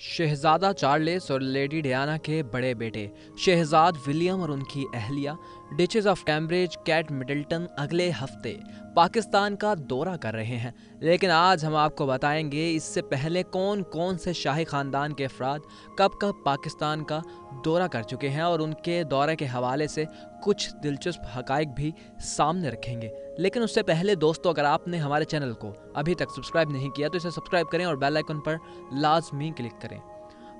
شہزادہ چارلس اور lady Diana کے بڑے بیٹے شہزاد ولیم اور ان کی اہلیہ duchess of Cambridge Kate Middleton اگلے ہفتے پاکستان کا دورہ کر رہے ہیں۔ لیکن آج ہم آپ کو بتائیں گے اس سے پہلے کون کون سے شاہی خاندان کے افراد کب کب پاکستان کا دورہ کر چکے ہیں اور ان کے دورے کے حوالے سے کچھ دلچسپ حقائق بھی سامنے رکھیں گے۔ لیکن اس سے پہلے دوستو، اگر آپ نے ہمارے چینل کو ابھی تک سبسکرائب نہیں کیا تو اسے سبسکرائب کریں اور بیل آئیکن پر لازمی کلک کریں۔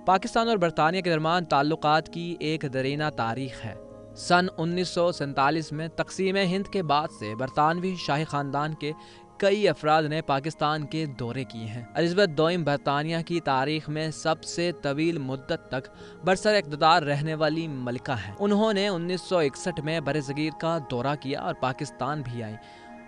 پاکستان اور برطانیہ کے درمیان تعلقات کی ایک درینہ تاریخ ہے۔ سن انیس سو سینتالیس میں تقسیم ہند کے بعد سے برطانوی شاہی خاندان کے کئی افراد نے پاکستان کے دورے کیے ہیں۔ الزبت دوئم برطانیہ کی تاریخ میں سب سے طویل مدت تک برسر اقتدار رہنے والی ملکہ ہیں۔ انہوں نے انیس سو اکسٹھ میں برصغیر کا دورہ کیا اور پاکستان بھی آئی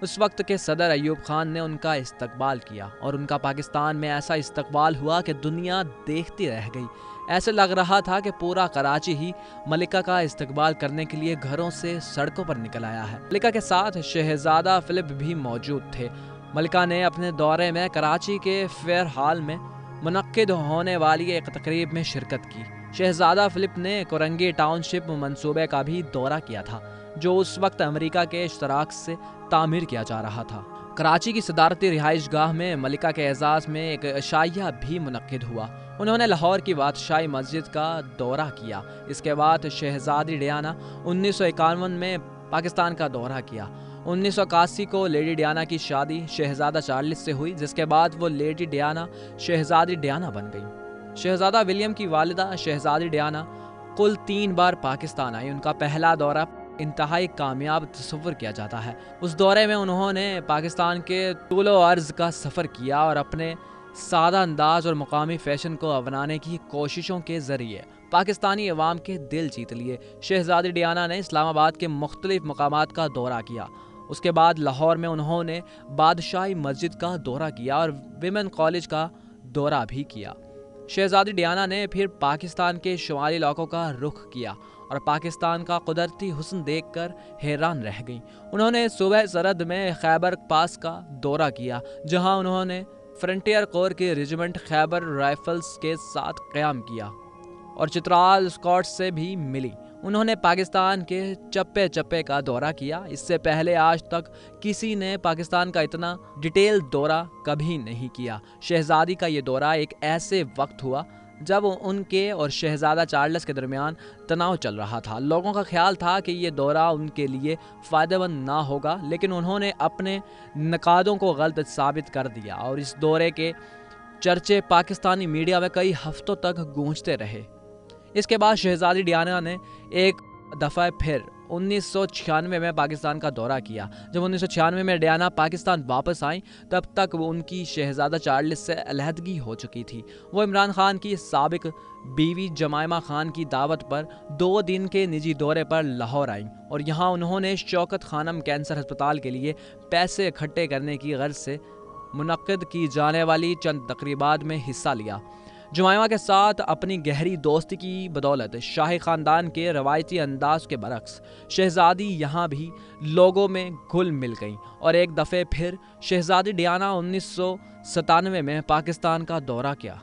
اس وقت کے صدر ایوب خان نے ان کا استقبال کیا اور ان کا پاکستان میں ایسا استقبال ہوا کہ دنیا دیکھتی رہ گئی۔ ایسے لگ رہا تھا کہ پورا کراچی ہی ملکہ کا استقبال کرنے کے لیے گھروں سے سڑکوں پر نکل آیا ہے۔ ملکہ کے ساتھ شہزادہ فلپ بھی موجود تھے۔ ملکہ نے اپنے دورے میں کراچی کے فیئر ہال میں منعقد ہونے والی ایک تقریب میں شرکت کی۔ شہزادہ فلپ نے کورنگی ٹاؤن شپ منصوبے کا بھی دورہ کیا تھا، جو اس وقت امریکہ کے اشتراک سے تعمیر کیا جا رہا تھا۔ کراچی کی صدارتی رہائش گاہ میں ملکہ کے اعزاز میں ایک عشائیہ بھی منعقد ہوا۔ انہوں نے لاہور کی بادشاہی مسجد کا دورہ کیا۔ اس کے بعد شہزادی ڈیانا انیس سو اکانون میں پاکستان کا دورہ کیا۔ انیس سو اکاسی کو لیڈی ڈیانا کی شادی شہزادہ چارلس سے ہوئی، جس کے بعد وہ لیڈی ڈیانا شہزادی ڈیانا بن گئی شہزادہ ولیم کی والدہ شہزادی ڈیانا کل تین بار پاکستان آئی ان کا پہلا دورہ انتہائی کامیاب تصور کیا جاتا ہے۔ اس دورے میں انہوں نے پاکستان کے طول و عرض کا سفر کیا اور اپنے سادہ انداز اور مقامی فیشن کو اپنانے کی کوششوں کے ذریعے پاکستانی عوام کے دل جیت لیے۔ شہزادی ڈیانا نے اسلام آباد کے مختلف مقامات کا دورہ کیا۔ اس کے بعد لاہور میں انہوں نے بادشاہی مسجد کا دورہ کیا اور ویمن کالج کا دورہ بھی کیا۔ شہزادی ڈیانا نے پھر پاکستان کے شمالی علاقوں کا رخ کیا اور پاکستان کا قدرتی حسن دیکھ کر حیران رہ گئیں۔ انہوں نے صبح سرحد میں خیبر پاس کا دورہ کیا، جہاں انہوں نے فرنٹیئر کور کے ریجمنٹ خیبر رائفلز کے ساتھ قیام کیا اور چترال اسکاٹ سے بھی ملی۔ انہوں نے پاکستان کے چپے چپے کا دورہ کیا۔ اس سے پہلے آج تک کسی نے پاکستان کا اتنا ڈیٹیل دورہ کبھی نہیں کیا۔ شہزادی کا یہ دورہ ایک ایسے وقت ہوا جب ان کے اور شہزادہ چارلس کے درمیان تناؤ چل رہا تھا۔ لوگوں کا خیال تھا کہ یہ دورہ ان کے لیے فائدہ مند نہ ہوگا، لیکن انہوں نے اپنے نقادوں کو غلط ثابت کر دیا اور اس دورے کے چرچے پاکستانی میڈیا میں کئی ہفتوں تک گونجتے رہے۔ اس کے بعد شہزادی ڈیانا نے ایک دفعہ پھر انیس سو چھیانوے میں پاکستان کا دورہ کیا۔ جب انیس سو چھیانوے میں ڈیانا پاکستان واپس آئیں، تب تک وہ ان کی شہزادہ چارلس سے علیحدگی ہو چکی تھی۔ وہ عمران خان کی سابق بیوی جمائمہ خان کی دعوت پر دو دن کے نجی دورے پر لاہور آئیں اور یہاں انہوں نے شوکت خانم کینسر ہسپتال کے لیے پیسے اکٹھے کرنے کی غرض سے منعقد کی جانے والی چند تقریبات میں حصہ لیا۔ جمائمہ کے ساتھ اپنی گہری دوستی کی بدولت شاہی خاندان کے روایتی انداز کے برعکس، شہزادی یہاں بھی لوگوں میں گھل مل گئیں اور ایک دفعہ پھر شہزادی ڈیانا انیس سو ستانوے میں پاکستان کا دورہ کیا۔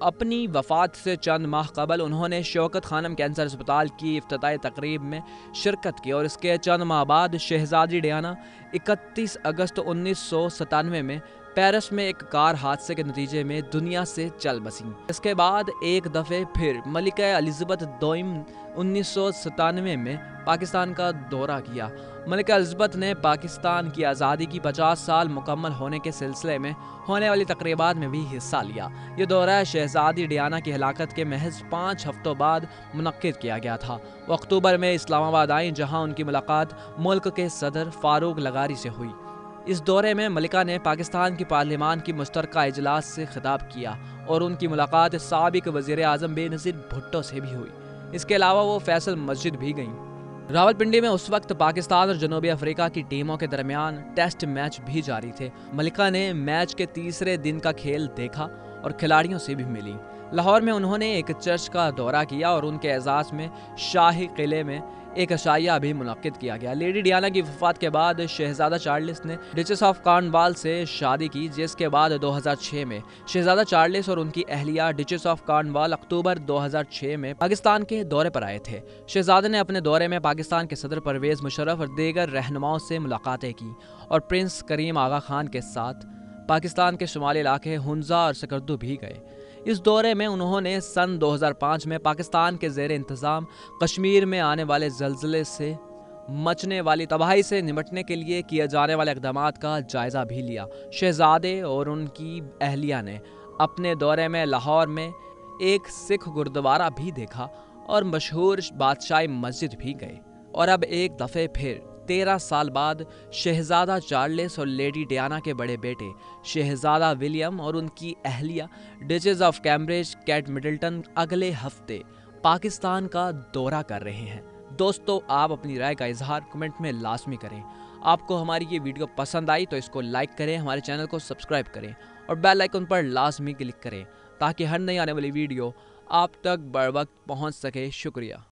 اپنی وفات سے چند ماہ قبل انہوں نے شوکت خانم کینسر اسپتال کی افتتاحی تقریب میں شرکت کی اور اس کے چند ماہ بعد شہزادی ڈیانا اکتیس اگست انیس سو ستانوے میں پیرس میں ایک کار حادثے کے نتیجے میں دنیا سے چل بسیں اس کے بعد ایک دفعہ پھر ملکہ الزبتھ دوئم انیس سو ستانوے میں پاکستان کا دورہ کیا۔ ملکہ الزبتھ نے پاکستان کی آزادی کی پچاس سال مکمل ہونے کے سلسلے میں ہونے والی تقریبات میں بھی حصہ لیا۔ یہ دورہ شہزادی ڈیانا کی ہلاکت کے محض پانچ ہفتوں بعد منعقد کیا گیا تھا۔ وہ اکتوبر میں اسلام آباد آئیں، جہاں ان کی ملاقات ملک کے صدر فاروق لغاری سے ہوئی۔ اس دورے میں ملکہ نے پاکستان کی پارلیمان کی مشترکہ اجلاس سے خطاب کیا اور ان کی ملاقات سابق وزیر اعظم بے نظیر بھٹو سے بھی ہوئی۔ اس کے علاوہ وہ فیصل مسجد بھی گئیں۔ راول پنڈی میں اس وقت پاکستان اور جنوبی افریقہ کی ٹیموں کے درمیان ٹیسٹ میچ بھی جاری تھے۔ ملکہ نے میچ کے تیسرے دن کا کھیل دیکھا اور کھلاڑیوں سے بھی ملی۔ لاہور میں انہوں نے ایک چرچ کا دورہ کیا اور ان کے اعزاز میں شاہی قلعے میں ایک اشائیہ بھی منعقد کیا گیا۔ لیڈی ڈیانا کی وفات کے بعد شہزادہ چارلس نے ڈچس آف کارنوال سے شادی کی، جس کے بعد دو ہزار چھ میں شہزادہ چارلس اور ان کی اہلیہ ڈچس آف کارنوال اکتوبر دو ہزار چھ میں پاکستان کے دورے پر آئے تھے۔ شہزادہ نے اپنے دورے میں پاکستان کے صدر پرویز مشرف اور دیگر رہنماؤں سے ملاقاتیں کی اور پرنس کریم آغا خان کے ساتھ پاکستان کے شمالی علاقے ہنزا اور سکردو بھی گئے۔ اس دورے میں انہوں نے سن دو ہزار پانچ میں پاکستان کے زیر انتظام، کشمیر میں آنے والے زلزلے سے مچنے والی تباہی سے نمٹنے کے لیے کیے جانے والے اقدامات کا جائزہ بھی لیا۔ شہزادے اور ان کی اہلیہ نے اپنے دورے میں لاہور میں ایک سکھ گردوارہ بھی دیکھا اور مشہور بادشاہی مسجد بھی گئے اور اب ایک دفعہ پھر تیرہ سال بعد شہزادہ چارلس اور لیڈی ڈیانا کے بڑے بیٹے شہزادہ ولیم اور ان کی اہلیہ duchess of Cambridge Kate Middleton اگلے ہفتے پاکستان کا دورہ کر رہے ہیں۔ دوستو، آپ اپنی رائے کا اظہار کمنٹ میں لازمی کریں۔ آپ کو ہماری یہ ویڈیو پسند آئی تو اس کو لائک کریں، ہمارے چینل کو سبسکرائب کریں اور بیل آئیکن پر لازمی کلک کریں تاکہ ہر نئی آنے والی ویڈیو آپ تک بر وقت پہنچ سکے۔ شکریہ۔